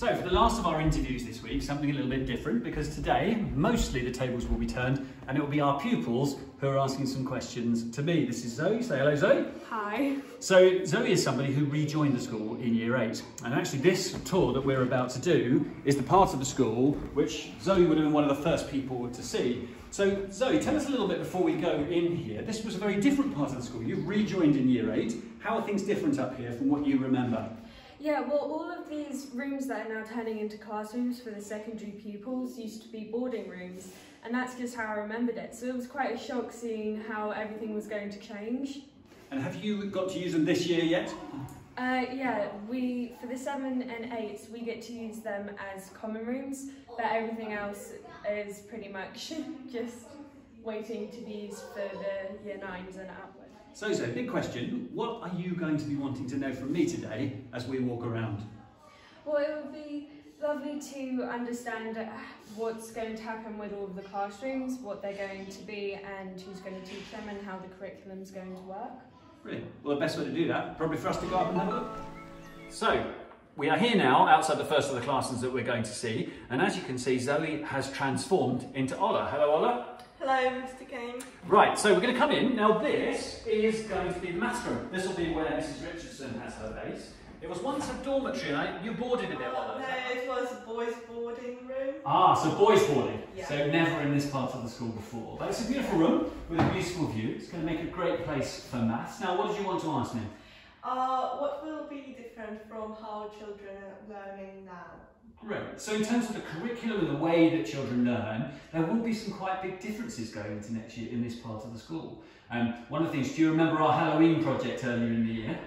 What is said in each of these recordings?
So for the last of our interviews this week, something a little bit different because today mostly the tables will be turned and it will be our pupils who are asking some questions to me. This is Zoe. Say hello, Zoe. Hi. So Zoe is somebody who rejoined the school in year eight. And actually this tour that we're about to do is the part of the school which Zoe would have been one of the first people to see. So Zoe, tell us a little bit before we go in here. This was a very different part of the school. You've rejoined in year eight. How are things different up here from what you remember? Yeah, well, all of these rooms that are now turning into classrooms for the secondary pupils used to be boarding rooms, and that's just how I remembered it. So it was quite a shock seeing how everything was going to change. And have you got to use them this year yet? Uh, yeah, we for the seven and eights we get to use them as common rooms, but everything else is pretty much just waiting to be used for the year nines and upwards. So, so big question. What are you going to be wanting to know from me today as we walk around? Well, it would be lovely to understand uh, what's going to happen with all of the classrooms, what they're going to be, and who's going to teach them, and how the curriculum's going to work. Brilliant. Well, the best way to do that, probably for us to go up and have a look. So, we are here now outside the first of the classrooms that we're going to see, and as you can see, Zoe has transformed into Ola. Hello, Ola. Hello, Mr. King. Right, so we're going to come in. Now, this is going to be the maths room. This will be where Mrs. Richardson has her base. It was once a dormitory, and I, you boarded in it, Ola. No, it was a boys' boarding room. Ah, so boys boarding. Yeah. So never in this part of the school before. But it's a beautiful room with a beautiful view. It's going to make a great place for maths. Now, what did you want to ask me? Uh, what will be different from how children are learning now? Great. So in terms of the curriculum and the way that children learn, there will be some quite big differences going into next year in this part of the school. Um, one of the things, do you remember our Halloween project earlier in the year?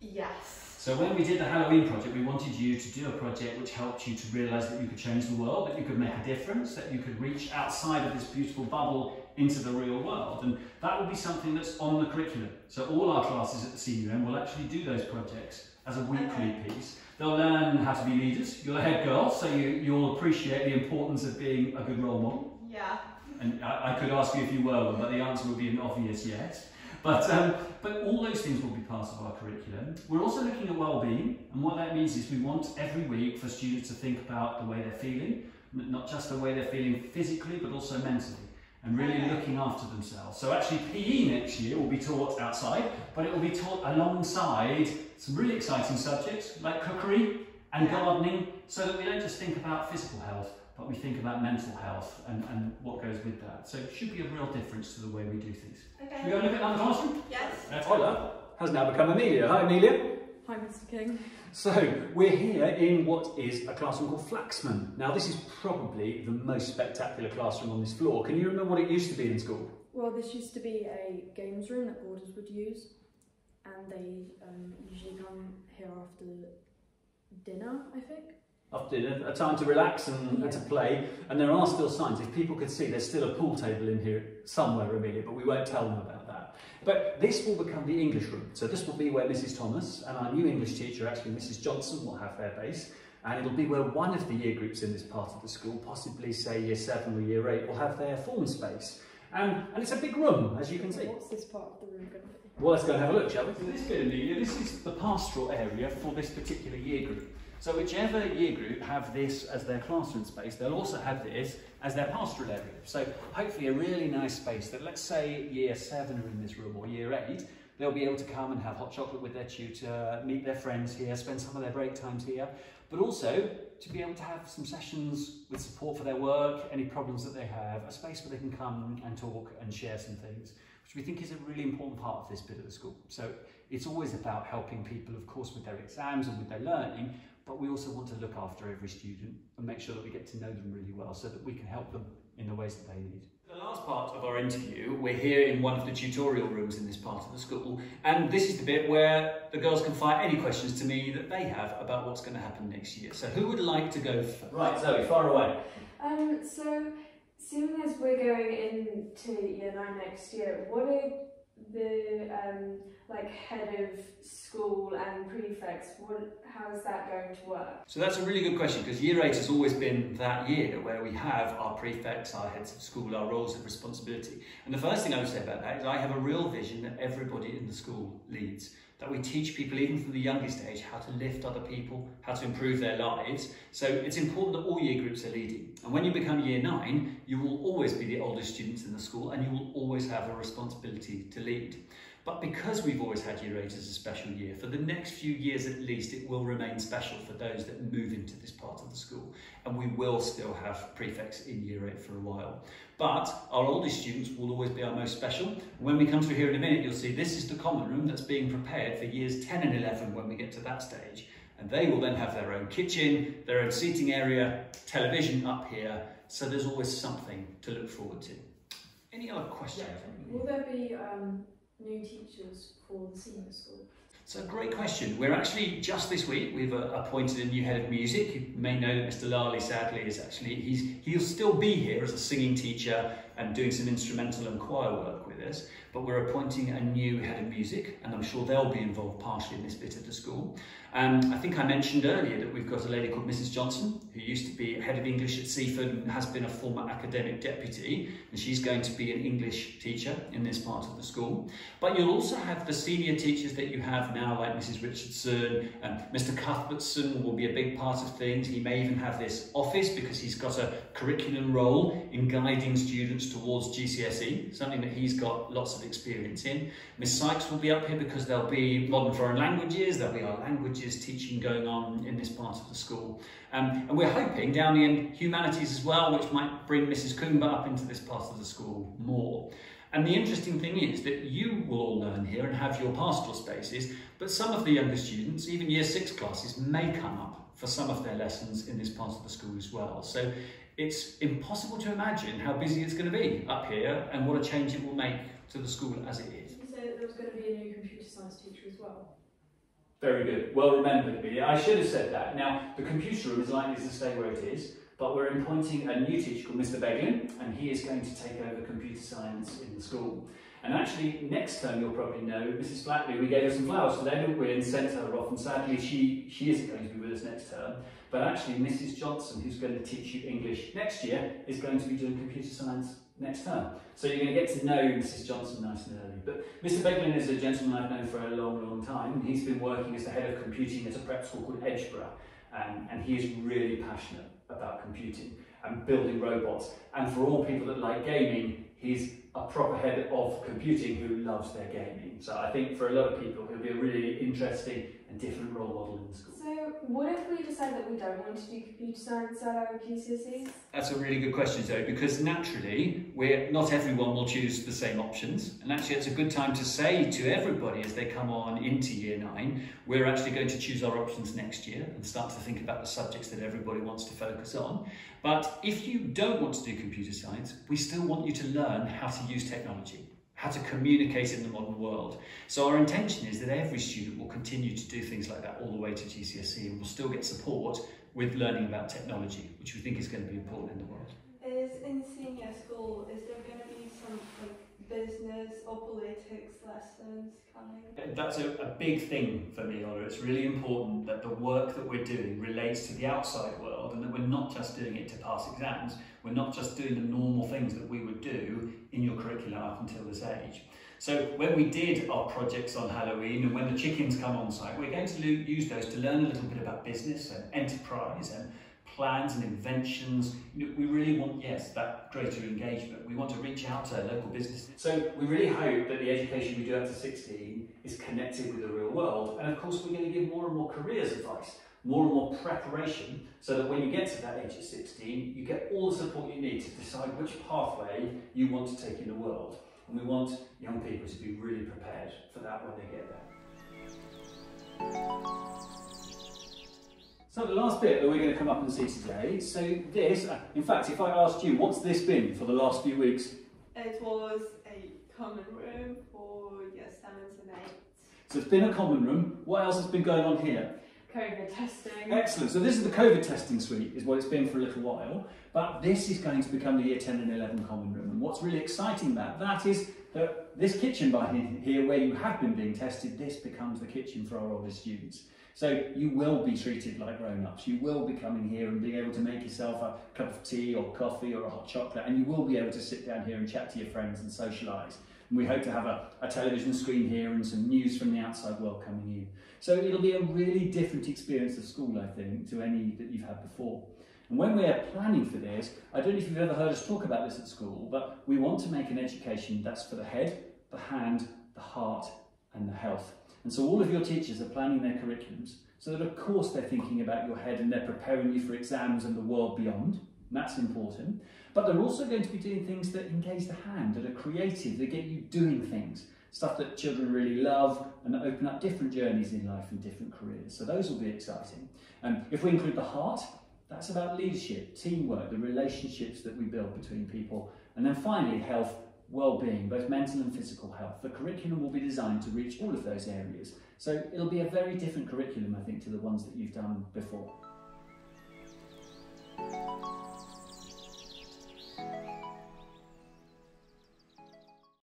Yes. So when we did the Halloween project, we wanted you to do a project which helped you to realise that you could change the world, that you could make a difference, that you could reach outside of this beautiful bubble into the real world. And that will be something that's on the curriculum. So all our classes at the senior end will actually do those projects as a weekly piece. They'll learn how to be leaders. You're the head girl, so you, you'll appreciate the importance of being a good role model. Yeah. And I, I could ask you if you were one, but the answer would be an obvious yes. But, um, but all those things will be part of our curriculum. We're also looking at well-being, and what that means is we want every week for students to think about the way they're feeling, not just the way they're feeling physically, but also mentally, and really looking after themselves. So actually PE next year will be taught outside, but it will be taught alongside some really exciting subjects like cookery and gardening, so that we don't just think about physical health, but we think about mental health and, and what goes with that. So it should be a real difference to the way we do things. Should we go and Okay. look at another classroom? Yes. That's Ola has now become Amelia. Hi Amelia. Hi, Mr. King. So we're here in what is a classroom called Flaxman. Now this is probably the most spectacular classroom on this floor. Can you remember what it used to be in school? Well, this used to be a games room that boarders would use, and they um, usually come here after dinner, I think. After dinner, a time to relax and, and to play. And there are still signs. If people could see, there's still a pool table in here somewhere, Amelia, but we won't tell them about that. But this will become the English room. So this will be where Mrs. Thomas and our new English teacher, actually Mrs. Johnson, will have their base. And it'll be where one of the year groups in this part of the school, possibly say year seven or year eight, will have their form space. Um, and it's a big room, as you can see. What's this part of the room going to be? Well, let's go and have a look, shall we? So this bit, Amelia, this is the pastoral area for this particular year group. So whichever year group have this as their classroom space, they'll also have this as their pastoral area. So hopefully a really nice space that, let's say year seven are in this room or year eight, they'll be able to come and have hot chocolate with their tutor, meet their friends here, spend some of their break times here, but also to be able to have some sessions with support for their work, any problems that they have, a space where they can come and talk and share some things which we think is a really important part of this bit of the school. So it's always about helping people, of course, with their exams and with their learning, but we also want to look after every student and make sure that we get to know them really well so that we can help them in the ways that they need. The last part of our interview, we're here in one of the tutorial rooms in this part of the school, and this is the bit where the girls can fire any questions to me that they have about what's going to happen next year. So who would like to go first? Right, Zoe, far away. Um, so, seeing as we're going into year nine next year, what are the um, like head of school and prefects, what, how is that going to work? So that's a really good question because year eight has always been that year where we have our prefects, our heads of school, our roles of responsibility. And the first thing I would say about that is I have a real vision that everybody in the school leads. That we teach people, even from the youngest age, how to lift other people, how to improve their lives. So it's important that all year groups are leading. And when you become year nine, you will always be the oldest students in the school and you will always have a responsibility to lead. But because we've always had Year 8 as a special year, for the next few years at least, it will remain special for those that move into this part of the school. And we will still have prefects in Year 8 for a while. But our oldest students will always be our most special. When we come through here in a minute, you'll see this is the common room that's being prepared for years 10 and 11 when we get to that stage. And they will then have their own kitchen, their own seating area, television up here. So there's always something to look forward to. Any other questions? Will there be um, new teachers for the senior school? A great question. We're actually just this week we've uh, appointed a new head of music. You may know that Mr. Lally sadly is actually he's he'll still be here as a singing teacher and doing some instrumental and choir work with us. But we're appointing a new head of music, and I'm sure they'll be involved partially in this bit of the school. Um, I think I mentioned earlier that we've got a lady called Mrs. Johnson, who used to be head of English at Seaford and has been a former academic deputy, and she's going to be an English teacher in this part of the school. But you'll also have the senior teachers that you have now, like Mrs. Richardson, and Mr. Cuthbertson will be a big part of things. He may even have this office because he's got a curriculum role in guiding students towards GCSE, something that he's got lots of experience in. Miss Sykes will be up here because there'll be modern foreign languages, there'll be our languages teaching going on in this part of the school. Um, and we're hoping down end humanities as well, which might bring Mrs. Coomber up into this part of the school more. And the interesting thing is that you will all learn here and have your pastoral spaces, but some of the younger students, even year six classes, may come up for some of their lessons in this part of the school as well. So it's impossible to imagine how busy it's going to be up here and what a change it will make to the school as it is. You say that there was going to be a new computer science teacher as well? Very good. Well remembered, Billy. I should have said that. Now, the computer room is likely to stay where it is, but we're appointing a new teacher called Mr. Beglin, and he is going to take over computer science in the school. And actually, next term, you'll probably know, Mrs. Flatley, we gave her some flowers today, didn't we, sent her off, and sadly, she, she isn't going to be with us next term. But actually, Mrs. Johnson, who's going to teach you English next year, is going to be doing computer science next term. So you're going to get to know Mrs. Johnson nice and early. But Mr. Beglin is a gentleman I've known for a long, long time. He's been working as the head of computing at a prep school called Edgeborough. Um, and he is really passionate about computing and building robots. And for all people that like gaming, he's a proper head of computing who loves their gaming. So I think for a lot of people, he'll be a really interesting and different role model in the school. So, what if we decide that we don't want to do computer science at our GCSEs? That's a really good question, Zoe, because naturally, we're, not everyone will choose the same options. And actually, it's a good time to say to everybody as they come on into year nine, we're actually going to choose our options next year and start to think about the subjects that everybody wants to focus on. But if you don't want to do computer science, we still want you to learn how to use technology how to communicate in the modern world. So our intention is that every student will continue to do things like that all the way to GCSE and will still get support with learning about technology, which we think is going to be important in the world. Is in senior school, is there going to be some like business or politics lessons coming? Uh, that's a, a big thing for me, Ola. It's really important that the work that we're doing relates to the outside world and that we're not just doing it to pass exams. We're not just doing the normal things that we would do in your curriculum up until this age. So when we did our projects on Halloween and when the chickens come on site, we're going to use those to learn a little bit about business and enterprise and plans and inventions. We really want, yes, that greater engagement. We want to reach out to local businesses. So we really hope that the education we do up to 16 is connected with the real world. And of course, we're going to give more and more careers advice, more and more preparation, so that when you get to that age of 16, you get all the support you need to decide which pathway you want to take in the world. And we want young people to be really prepared for that when they get there. So the last bit that we're going to come up and see today, so this, uh, in fact, if I asked you, what's this been for the last few weeks? It was a common room for year sevens and eights. So it's been a common room. What else has been going on here? COVID testing. Excellent. So this is the COVID testing suite, is what it's been for a little while. But this is going to become the Year 10 and 11 common room. And what's really exciting about that is that this kitchen by here, where you have been being tested, this becomes the kitchen for our older students. So you will be treated like grown-ups. You will be coming here and being able to make yourself a cup of tea or coffee or a hot chocolate, and you will be able to sit down here and chat to your friends and socialise. And we hope to have a, a television screen here and some news from the outside world coming in. So it'll be a really different experience of school, I think, to any that you've had before. And when we're planning for this, I don't know if you've ever heard us talk about this at school, but we want to make an education that's for the head, the hand, the heart, and the health. And so all of your teachers are planning their curriculums so that of course they're thinking about your head and they're preparing you for exams and the world beyond. That's important. But they're also going to be doing things that engage the hand, that are creative, that get you doing things. Stuff that children really love and open up different journeys in life and different careers. So those will be exciting. And um, if we include the heart, that's about leadership, teamwork, the relationships that we build between people. And then finally, health well-being, both mental and physical health. The curriculum will be designed to reach all of those areas. So it'll be a very different curriculum, I think, to the ones that you've done before.